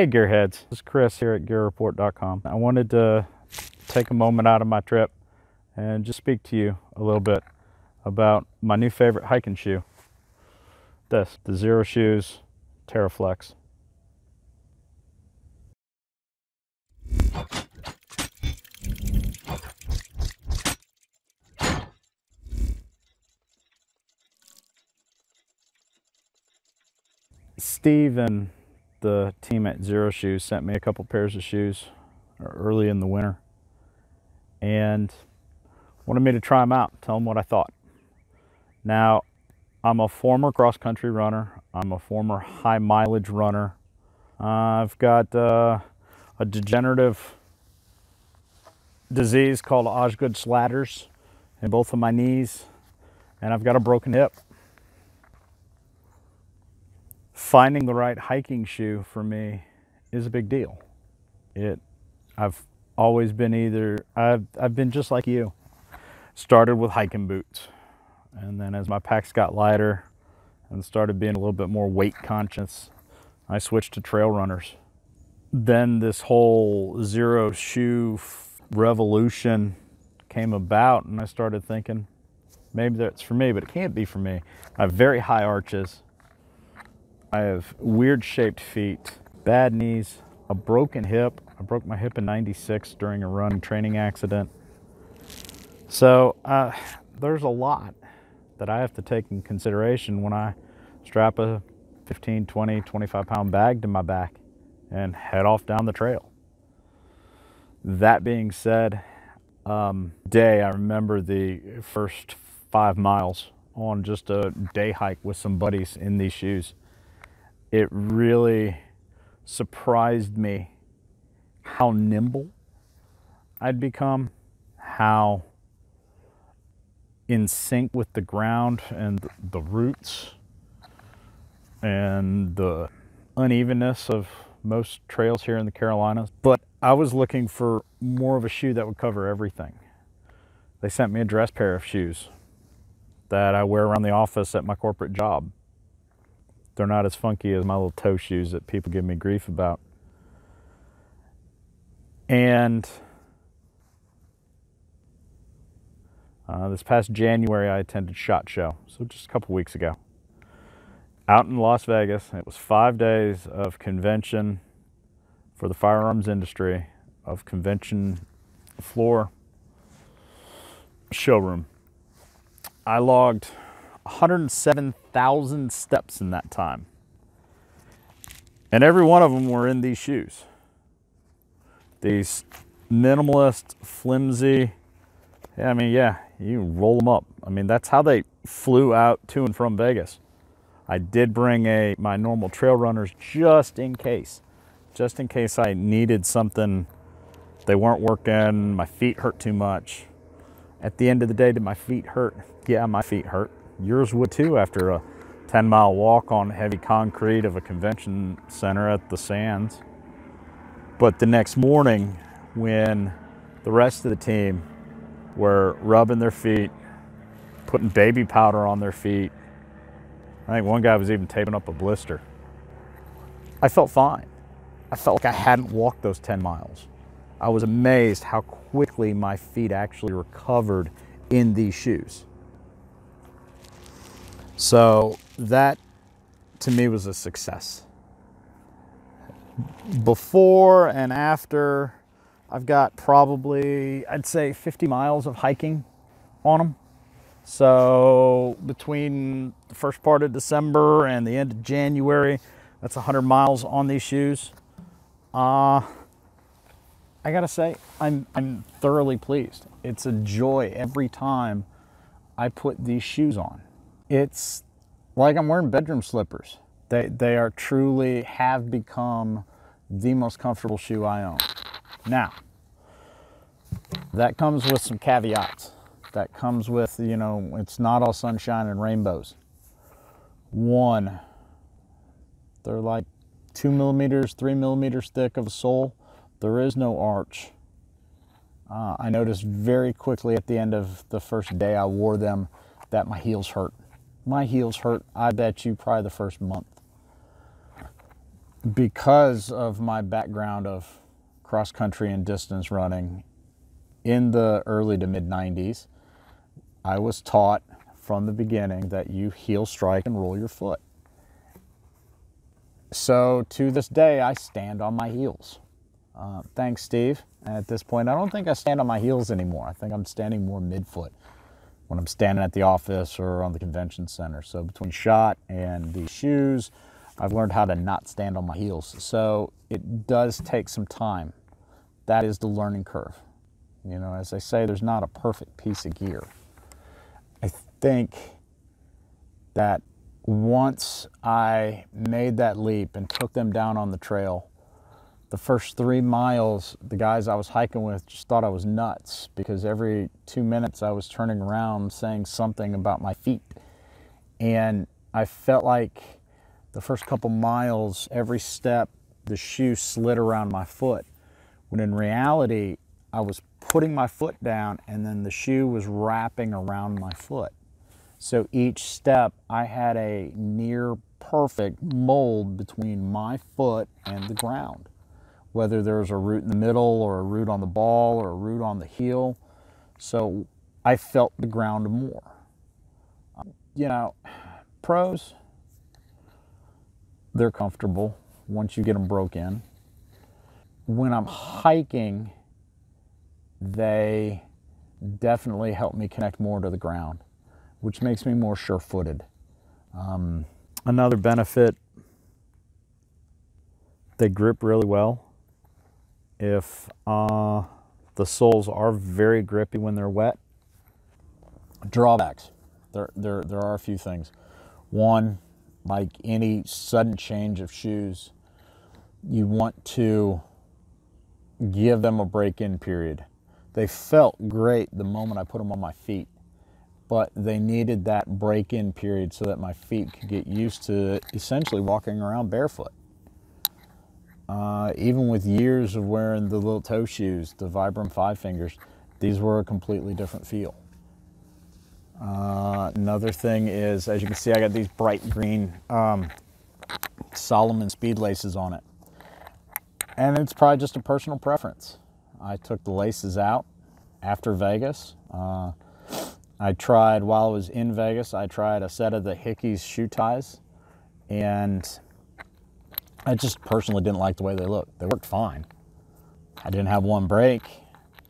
Hey Gearheads, this is Chris here at GearReport.com. I wanted to take a moment out of my trip and just speak to you a little bit about my new favorite hiking shoe. This, the Xero Shoes TerraFlex. Steve and the team at Xero Shoes sent me a couple pairs of shoes early in the winter and wanted me to try them out, tell them what I thought. Now, I'm a former cross country runner. I'm a former high mileage runner. I've got uh, a degenerative disease called Osgood-Schlatter's in both of my knees, and I've got a broken hip finding the right hiking shoe for me is a big deal. It, I've always been either, I've, I've been just like you. Started with hiking boots. And then as my packs got lighter and started being a little bit more weight conscious, I switched to trail runners. Then this whole zero shoe revolution came about and I started thinking, maybe that's for me, but it can't be for me. I have very high arches I have weird shaped feet, bad knees, a broken hip. I broke my hip in 96 during a run training accident. So uh, there's a lot that I have to take in consideration when I strap a 15, 20, 25 pound bag to my back and head off down the trail. That being said, um, day I remember the first five miles on just a day hike with some buddies in these shoes it really surprised me how nimble I'd become, how in sync with the ground and the roots and the unevenness of most trails here in the Carolinas. But I was looking for more of a shoe that would cover everything. They sent me a dress pair of shoes that I wear around the office at my corporate job. They're not as funky as my little toe shoes that people give me grief about. And uh, this past January, I attended SHOT Show, so just a couple weeks ago. Out in Las Vegas, it was five days of convention for the firearms industry, of convention floor showroom. I logged 107,000 steps in that time. And every one of them were in these shoes. These minimalist, flimsy, Yeah, I mean, yeah, you roll them up. I mean, that's how they flew out to and from Vegas. I did bring a my normal trail runners just in case. Just in case I needed something. They weren't working, my feet hurt too much. At the end of the day, did my feet hurt? Yeah, my feet hurt. Yours would too after a 10 mile walk on heavy concrete of a convention center at the Sands. But the next morning, when the rest of the team were rubbing their feet, putting baby powder on their feet, I think one guy was even taping up a blister. I felt fine. I felt like I hadn't walked those 10 miles. I was amazed how quickly my feet actually recovered in these shoes. So that to me was a success. Before and after, I've got probably, I'd say 50 miles of hiking on them. So between the first part of December and the end of January, that's 100 miles on these shoes. Uh, I gotta say, I'm, I'm thoroughly pleased. It's a joy every time I put these shoes on it's like I'm wearing bedroom slippers. They, they are truly have become the most comfortable shoe I own. Now, that comes with some caveats. That comes with, you know, it's not all sunshine and rainbows. One, they're like two millimeters, three millimeters thick of a sole. There is no arch. Uh, I noticed very quickly at the end of the first day I wore them that my heels hurt my heels hurt, I bet you, probably the first month. because of my background of cross country and distance running in the early to mid 90s, I was taught from the beginning that you heel strike and roll your foot. So to this day, I stand on my heels. Uh, thanks, Steve. At this point, I don't think I stand on my heels anymore. I think I'm standing more midfoot when I'm standing at the office or on the convention center. So between shot and the shoes, I've learned how to not stand on my heels. So it does take some time. That is the learning curve. You know, as I say, there's not a perfect piece of gear. I think that once I made that leap and took them down on the trail, the first three miles, the guys I was hiking with just thought I was nuts because every two minutes I was turning around saying something about my feet. And I felt like the first couple miles, every step, the shoe slid around my foot. When in reality, I was putting my foot down and then the shoe was wrapping around my foot. So each step, I had a near perfect mold between my foot and the ground whether there's a root in the middle or a root on the ball or a root on the heel. So I felt the ground more. You know, pros, they're comfortable once you get them broke in. When I'm hiking, they definitely help me connect more to the ground, which makes me more sure footed. Um, another benefit, they grip really well if uh, the soles are very grippy when they're wet. Drawbacks. There, there, there are a few things. One, like any sudden change of shoes, you want to give them a break-in period. They felt great the moment I put them on my feet, but they needed that break-in period so that my feet could get used to essentially walking around barefoot. Uh, even with years of wearing the little toe shoes, the Vibram Five Fingers, these were a completely different feel. Uh, another thing is, as you can see, I got these bright green um, Salomon speed laces on it. And it's probably just a personal preference. I took the laces out after Vegas. Uh, I tried, while I was in Vegas, I tried a set of the Hickies shoe ties and I just personally didn't like the way they looked. They worked fine. I didn't have one break.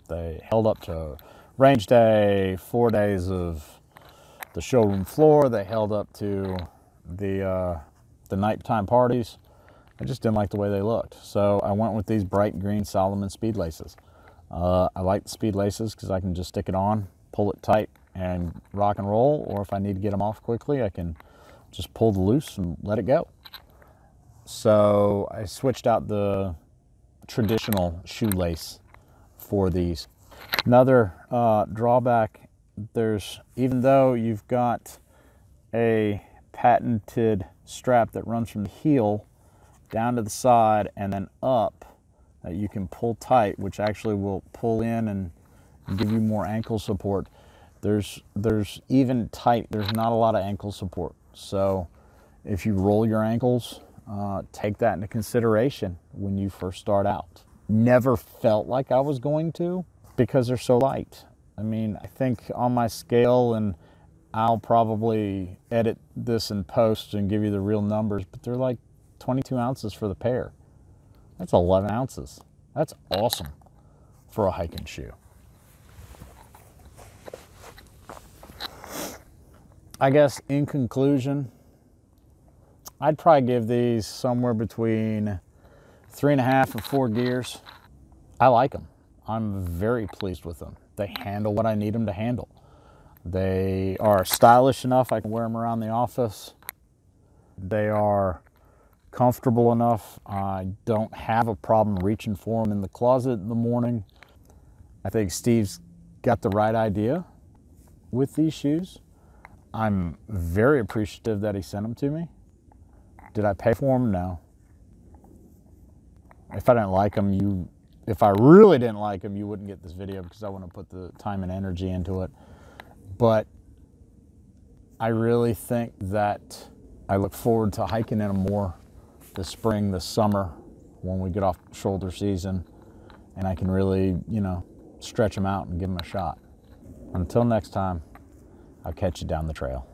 They held up to range day, four days of the showroom floor. They held up to the uh, the nighttime parties. I just didn't like the way they looked. So I went with these bright green Salomon speed laces. Uh, I like the speed laces because I can just stick it on, pull it tight, and rock and roll. Or if I need to get them off quickly, I can just pull the loose and let it go. So I switched out the traditional shoelace for these. Another uh, drawback, there's even though you've got a patented strap that runs from the heel down to the side and then up that you can pull tight, which actually will pull in and give you more ankle support. There's, there's even tight, there's not a lot of ankle support. So if you roll your ankles, uh, take that into consideration when you first start out. Never felt like I was going to because they're so light. I mean, I think on my scale, and I'll probably edit this in post and give you the real numbers, but they're like 22 ounces for the pair. That's 11 ounces. That's awesome for a hiking shoe. I guess in conclusion, I'd probably give these somewhere between three and a half and four gears. I like them. I'm very pleased with them. They handle what I need them to handle. They are stylish enough I can wear them around the office. They are comfortable enough. I don't have a problem reaching for them in the closet in the morning. I think Steve's got the right idea with these shoes. I'm very appreciative that he sent them to me. Did I pay for them? No. If I didn't like them, you, if I really didn't like them, you wouldn't get this video because I wouldn't put the time and energy into it. But I really think that I look forward to hiking in them more the spring, the summer, when we get off shoulder season, and I can really, you know, stretch them out and give them a shot. Until next time, I'll catch you down the trail.